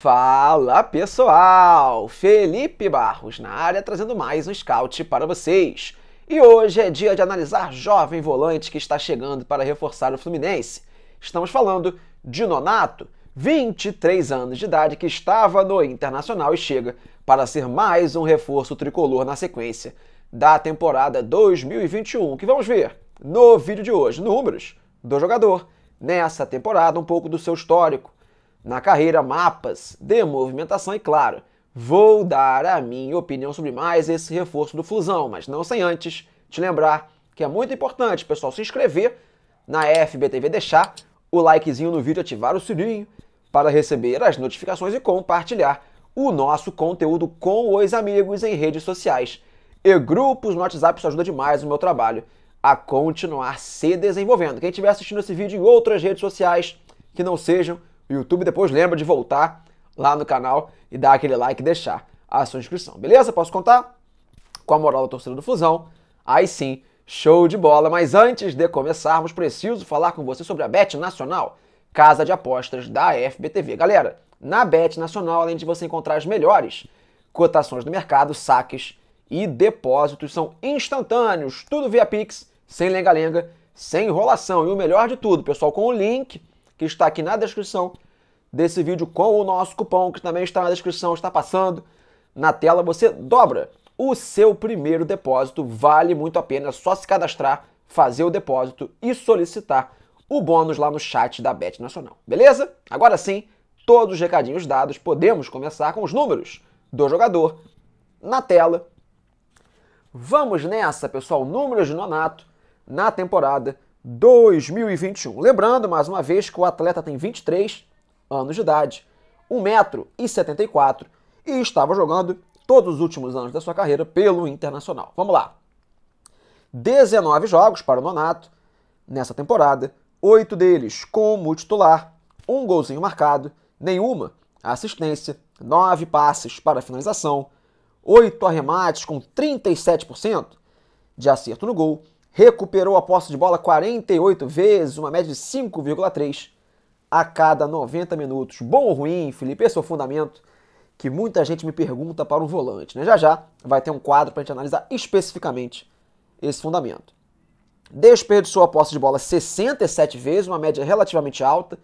Fala pessoal! Felipe Barros na área trazendo mais um scout para vocês. E hoje é dia de analisar jovem volante que está chegando para reforçar o Fluminense. Estamos falando de Nonato, 23 anos de idade, que estava no Internacional e chega para ser mais um reforço tricolor na sequência da temporada 2021, que vamos ver no vídeo de hoje. Números do jogador nessa temporada, um pouco do seu histórico na carreira mapas de movimentação e, claro, vou dar a minha opinião sobre mais esse reforço do Flusão, mas não sem antes te lembrar que é muito importante, pessoal, se inscrever na FBTV, deixar o likezinho no vídeo, ativar o sininho para receber as notificações e compartilhar o nosso conteúdo com os amigos em redes sociais e grupos no WhatsApp. Isso ajuda demais o meu trabalho a continuar se desenvolvendo. Quem estiver assistindo esse vídeo em outras redes sociais que não sejam o YouTube, depois lembra de voltar lá no canal e dar aquele like e deixar a sua inscrição. Beleza? Posso contar? Com a moral da torcida do Fusão. Aí sim, show de bola. Mas antes de começarmos, preciso falar com você sobre a Bet Nacional, casa de apostas da FBTV. Galera, na Bet Nacional, além de você encontrar as melhores cotações do mercado, saques e depósitos são instantâneos, tudo via Pix, sem lenga-lenga, sem enrolação. E o melhor de tudo, pessoal, com o link que está aqui na descrição desse vídeo com o nosso cupom, que também está na descrição, está passando na tela, você dobra o seu primeiro depósito. Vale muito a pena, é só se cadastrar, fazer o depósito e solicitar o bônus lá no chat da Bet Nacional. Beleza? Agora sim, todos os recadinhos dados, podemos começar com os números do jogador na tela. Vamos nessa, pessoal, números de Nonato na temporada 2021. Lembrando, mais uma vez, que o atleta tem 23 anos de idade, 1,74m e estava jogando todos os últimos anos da sua carreira pelo Internacional. Vamos lá. 19 jogos para o Nonato nessa temporada, oito deles como titular, um golzinho marcado, nenhuma assistência, nove passes para finalização, oito arremates com 37% de acerto no gol recuperou a posse de bola 48 vezes, uma média de 5,3 a cada 90 minutos. Bom ou ruim, Felipe? Esse é o fundamento que muita gente me pergunta para um volante. Né? Já já vai ter um quadro para a gente analisar especificamente esse fundamento. Desperdiçou a posse de bola 67 vezes, uma média relativamente alta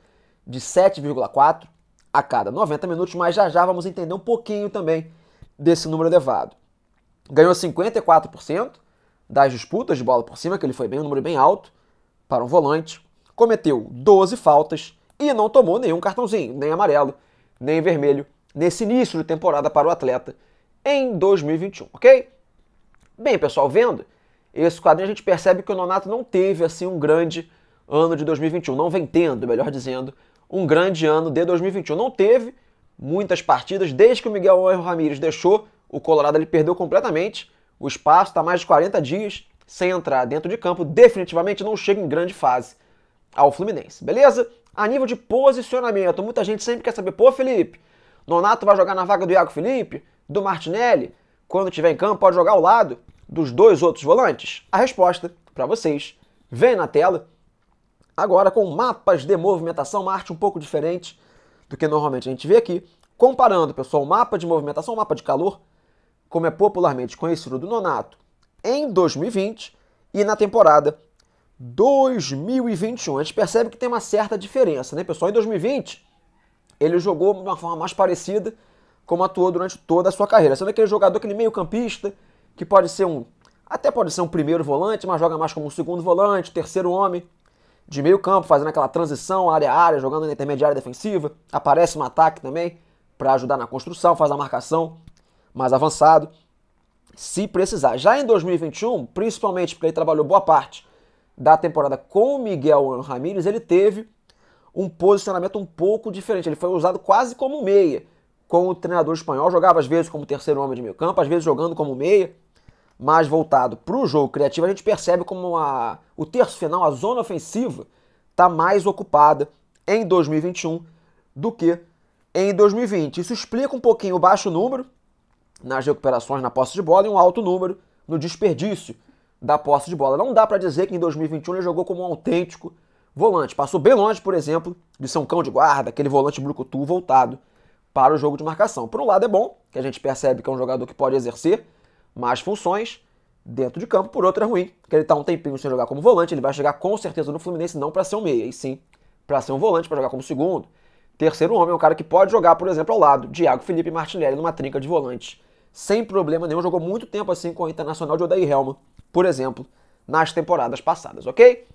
de 7,4 a cada 90 minutos, mas já já vamos entender um pouquinho também desse número elevado. Ganhou 54%, das disputas de bola por cima, que ele foi bem, um número bem alto para um volante, cometeu 12 faltas e não tomou nenhum cartãozinho, nem amarelo, nem vermelho, nesse início de temporada para o atleta em 2021, ok? Bem, pessoal, vendo esse quadrinho, a gente percebe que o Nonato não teve assim um grande ano de 2021, não vem tendo, melhor dizendo, um grande ano de 2021. Não teve muitas partidas, desde que o Miguel Ramírez deixou o Colorado, ele perdeu completamente o espaço está mais de 40 dias sem entrar dentro de campo, definitivamente não chega em grande fase ao Fluminense, beleza? A nível de posicionamento, muita gente sempre quer saber, pô, Felipe, Nonato vai jogar na vaga do Iago Felipe, do Martinelli, quando tiver em campo pode jogar ao lado dos dois outros volantes? A resposta para vocês vem na tela, agora com mapas de movimentação, uma arte um pouco diferente do que normalmente a gente vê aqui, comparando, pessoal, o mapa de movimentação, o mapa de calor, como é popularmente conhecido do Nonato, em 2020 e na temporada 2021. A gente percebe que tem uma certa diferença, né, pessoal? Em 2020, ele jogou de uma forma mais parecida como atuou durante toda a sua carreira. Sendo aquele jogador, aquele meio-campista, que pode ser um. Até pode ser um primeiro volante, mas joga mais como um segundo volante, terceiro homem de meio campo, fazendo aquela transição área a área, jogando na intermediária defensiva. Aparece no ataque também para ajudar na construção, faz a marcação mais avançado, se precisar. Já em 2021, principalmente porque ele trabalhou boa parte da temporada com o Miguel Ramírez, ele teve um posicionamento um pouco diferente. Ele foi usado quase como meia com o treinador espanhol. Jogava às vezes como terceiro homem de meio campo, às vezes jogando como meia, mais voltado para o jogo criativo. A gente percebe como a, o terço final, a zona ofensiva, está mais ocupada em 2021 do que em 2020. Isso explica um pouquinho o baixo número nas recuperações na posse de bola e um alto número no desperdício da posse de bola. Não dá para dizer que em 2021 ele jogou como um autêntico volante. Passou bem longe, por exemplo, de São Cão de Guarda, aquele volante brucutu voltado para o jogo de marcação. Por um lado é bom, que a gente percebe que é um jogador que pode exercer mais funções dentro de campo, por outro é ruim, que ele está um tempinho sem jogar como volante, ele vai chegar com certeza no Fluminense não para ser um meia, e sim para ser um volante, para jogar como segundo. Terceiro homem é um cara que pode jogar, por exemplo, ao lado, Thiago Felipe Martinelli numa trinca de volantes. Sem problema nenhum, jogou muito tempo assim com o Internacional de Odair Helma, por exemplo, nas temporadas passadas, ok?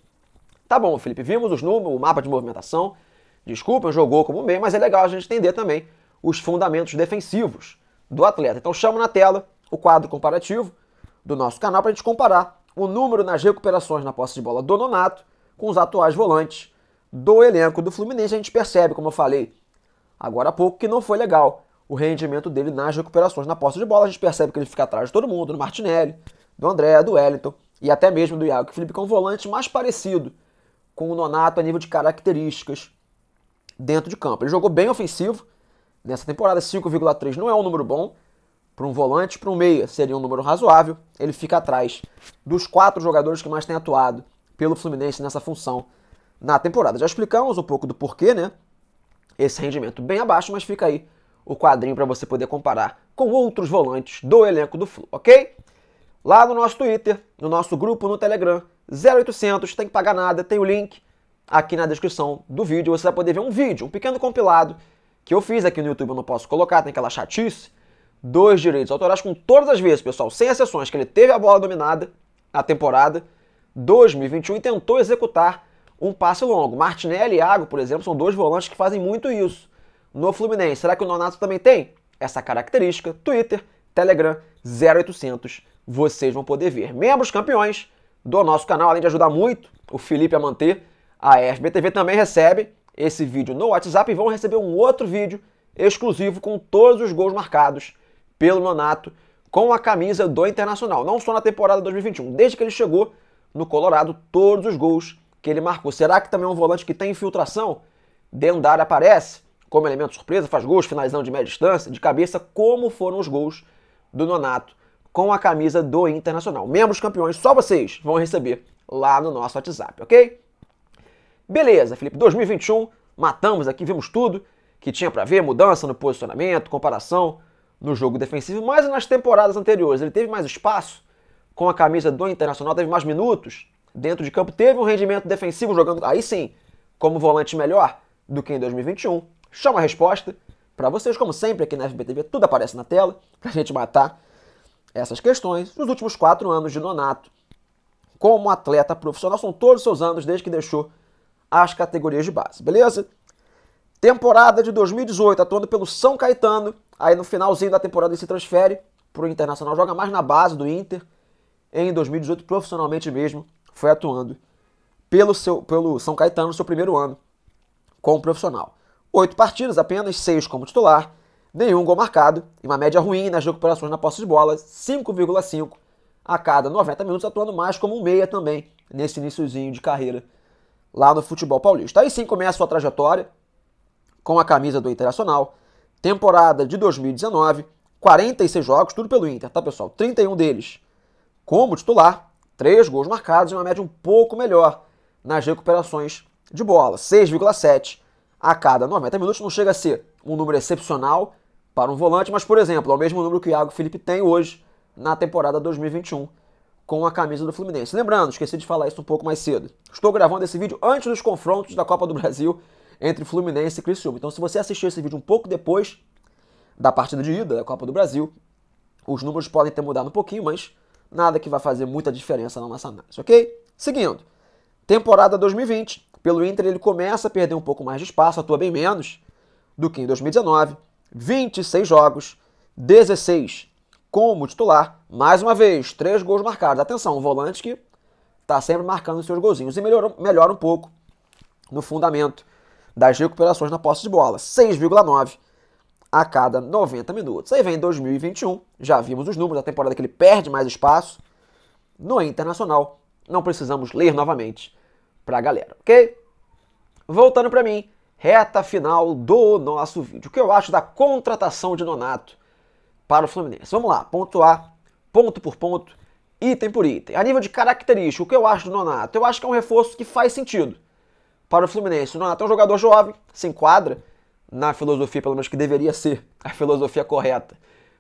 Tá bom, Felipe, vimos os números, o mapa de movimentação. Desculpa, jogou como meio, mas é legal a gente entender também os fundamentos defensivos do atleta. Então chamo na tela o quadro comparativo do nosso canal para a gente comparar o número nas recuperações na posse de bola do Nonato com os atuais volantes do elenco do Fluminense. A gente percebe, como eu falei agora há pouco, que não foi legal o rendimento dele nas recuperações na posse de bola. A gente percebe que ele fica atrás de todo mundo, do Martinelli, do André, do Wellington e até mesmo do Iago Felipe, que é um volante mais parecido com o Nonato a nível de características dentro de campo. Ele jogou bem ofensivo, Nessa temporada, 5,3 não é um número bom. Para um volante, para um meia, seria um número razoável. Ele fica atrás dos quatro jogadores que mais têm atuado pelo Fluminense nessa função na temporada. Já explicamos um pouco do porquê, né? Esse rendimento bem abaixo, mas fica aí o quadrinho para você poder comparar com outros volantes do elenco do Flu, ok? Lá no nosso Twitter, no nosso grupo no Telegram, 0800, tem que pagar nada, tem o link aqui na descrição do vídeo. Você vai poder ver um vídeo, um pequeno compilado que eu fiz aqui no YouTube, eu não posso colocar, tem aquela chatice, dois direitos autorais com todas as vezes, pessoal, sem exceções, que ele teve a bola dominada na temporada 2021 e tentou executar um passe longo. Martinelli e Iago, por exemplo, são dois volantes que fazem muito isso no Fluminense. Será que o Nonato também tem essa característica? Twitter, Telegram, 0800, vocês vão poder ver. Membros campeões do nosso canal, além de ajudar muito o Felipe a manter, a FBTV também recebe esse vídeo no WhatsApp e vão receber um outro vídeo exclusivo com todos os gols marcados pelo Nonato com a camisa do Internacional. Não só na temporada 2021, desde que ele chegou no Colorado, todos os gols que ele marcou. Será que também é um volante que tem infiltração? Dentro da área aparece como elemento surpresa, faz gols, finalizando de média distância, de cabeça, como foram os gols do Nonato com a camisa do Internacional. Membros campeões, só vocês vão receber lá no nosso WhatsApp, ok? Beleza, Felipe, 2021, matamos aqui, vimos tudo que tinha para ver, mudança no posicionamento, comparação no jogo defensivo, mas nas temporadas anteriores ele teve mais espaço com a camisa do Internacional, teve mais minutos dentro de campo, teve um rendimento defensivo jogando, aí sim, como volante melhor do que em 2021. Chama a resposta para vocês, como sempre aqui na FBTV, tudo aparece na tela para a gente matar essas questões. Nos últimos quatro anos de Nonato, como atleta profissional, são todos os seus anos desde que deixou as categorias de base, beleza? Temporada de 2018, atuando pelo São Caetano. Aí no finalzinho da temporada ele se transfere para o Internacional, joga mais na base do Inter. Em 2018, profissionalmente mesmo, foi atuando pelo, seu, pelo São Caetano no seu primeiro ano como profissional. Oito partidas, apenas seis como titular, nenhum gol marcado e uma média ruim nas recuperações na posse de bola, 5,5 a cada 90 minutos, atuando mais como um meia também nesse iníciozinho de carreira lá no futebol paulista. Aí sim começa a sua trajetória com a camisa do Internacional. Temporada de 2019, 46 jogos, tudo pelo Inter, tá pessoal? 31 deles como titular, 3 gols marcados e uma média um pouco melhor nas recuperações de bola, 6,7 a cada 90 minutos. Não chega a ser um número excepcional para um volante, mas, por exemplo, é o mesmo número que o Iago Felipe tem hoje na temporada 2021 com a camisa do Fluminense. Lembrando, esqueci de falar isso um pouco mais cedo. Estou gravando esse vídeo antes dos confrontos da Copa do Brasil entre Fluminense e Criciúma. Então, se você assistiu esse vídeo um pouco depois da partida de ida da Copa do Brasil, os números podem ter mudado um pouquinho, mas nada que vai fazer muita diferença na nossa análise, ok? Seguindo, temporada 2020, pelo Inter ele começa a perder um pouco mais de espaço, atua bem menos do que em 2019, 26 jogos, 16 como titular. Mais uma vez, três gols marcados. Atenção, um volante que está sempre marcando seus golzinhos e melhora, melhora um pouco no fundamento das recuperações na posse de bola. 6,9 a cada 90 minutos. Aí vem 2021, já vimos os números da temporada que ele perde mais espaço. No Internacional, não precisamos ler novamente para a galera, ok? Voltando para mim, reta final do nosso vídeo. O que eu acho da contratação de Nonato para o Fluminense. Vamos lá, pontuar ponto por ponto, item por item. A nível de característica, o que eu acho do Nonato? Eu acho que é um reforço que faz sentido para o Fluminense. O Nonato é um jogador jovem, se enquadra na filosofia, pelo menos que deveria ser a filosofia correta.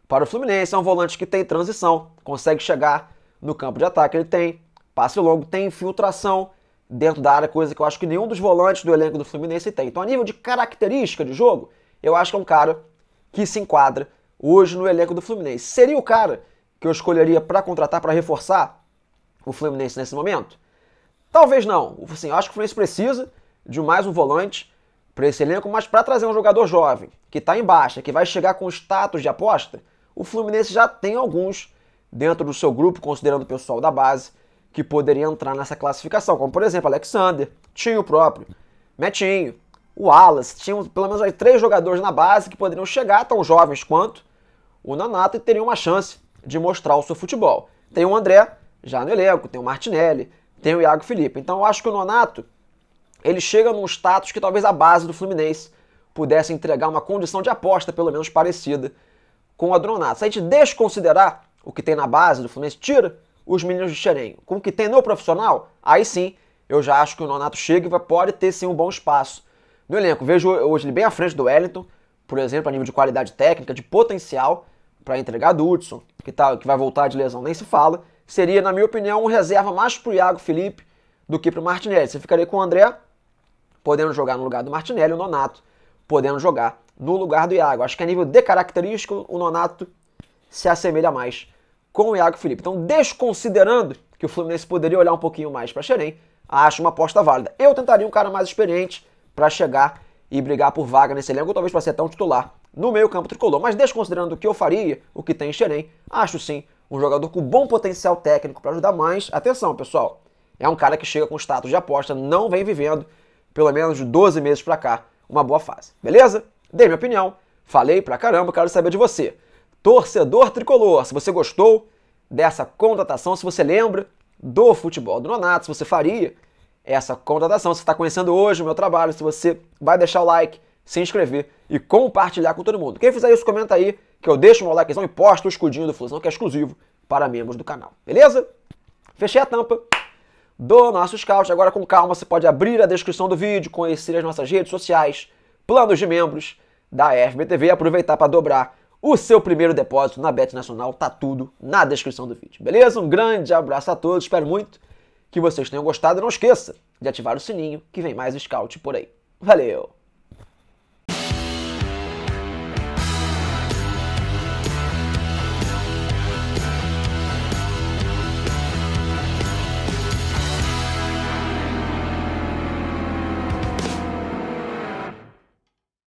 Para o Fluminense, é um volante que tem transição, consegue chegar no campo de ataque, ele tem passe longo, tem infiltração dentro da área, coisa que eu acho que nenhum dos volantes do elenco do Fluminense tem. Então, a nível de característica de jogo, eu acho que é um cara que se enquadra hoje no elenco do Fluminense. Seria o cara que eu escolheria para contratar, para reforçar o Fluminense nesse momento? Talvez não. Assim, eu acho que o Fluminense precisa de mais um volante para esse elenco, mas para trazer um jogador jovem, que está em baixa, que vai chegar com status de aposta, o Fluminense já tem alguns dentro do seu grupo, considerando o pessoal da base, que poderia entrar nessa classificação, como por exemplo Alexander, tinha o próprio, Metinho, o Wallace, tinham pelo menos aí, três jogadores na base que poderiam chegar tão jovens quanto o Nanato e teriam uma chance de mostrar o seu futebol. Tem o André já no elenco, tem o Martinelli, tem o Iago Felipe. Então eu acho que o Nonato ele chega num status que talvez a base do Fluminense pudesse entregar uma condição de aposta pelo menos parecida com a do Nonato. Se a gente desconsiderar o que tem na base do Fluminense, tira os meninos de Xerém. Com o que tem no profissional, aí sim eu já acho que o Nonato chega e pode ter sim um bom espaço no elenco. Vejo hoje ele bem à frente do Wellington, por exemplo, a nível de qualidade técnica, de potencial para entregar do Hudson, que, tá, que vai voltar de lesão, nem se fala. Seria, na minha opinião, um reserva mais pro Iago Felipe do que pro Martinelli. Você ficaria com o André podendo jogar no lugar do Martinelli, o Nonato podendo jogar no lugar do Iago. Acho que a nível de característico, o Nonato se assemelha mais com o Iago Felipe. Então, desconsiderando que o Fluminense poderia olhar um pouquinho mais para Xerém, acho uma aposta válida. Eu tentaria um cara mais experiente para chegar e brigar por vaga nesse elenco, talvez para ser um titular no meio campo tricolor. Mas desconsiderando o que eu faria, o que tem em Xerém, acho sim um jogador com bom potencial técnico para ajudar mais. Atenção, pessoal, é um cara que chega com status de aposta, não vem vivendo, pelo menos de 12 meses para cá, uma boa fase. Beleza? Dei minha opinião, falei pra caramba, quero saber de você. Torcedor tricolor, se você gostou dessa contratação, se você lembra do futebol do Nonato, se você faria essa contratação, se está conhecendo hoje o meu trabalho, se você vai deixar o like, se inscrever e compartilhar com todo mundo. Quem fizer isso, comenta aí que eu deixo meu likezão e posto o escudinho do Flusão, que é exclusivo para membros do canal. Beleza? Fechei a tampa do nosso Scout. Agora, com calma, você pode abrir a descrição do vídeo, conhecer as nossas redes sociais, planos de membros da FBTV e aproveitar para dobrar o seu primeiro depósito na Bet Nacional. Tá tudo na descrição do vídeo. Beleza? Um grande abraço a todos. Espero muito que vocês tenham gostado. Não esqueça de ativar o sininho que vem mais Scout por aí. Valeu!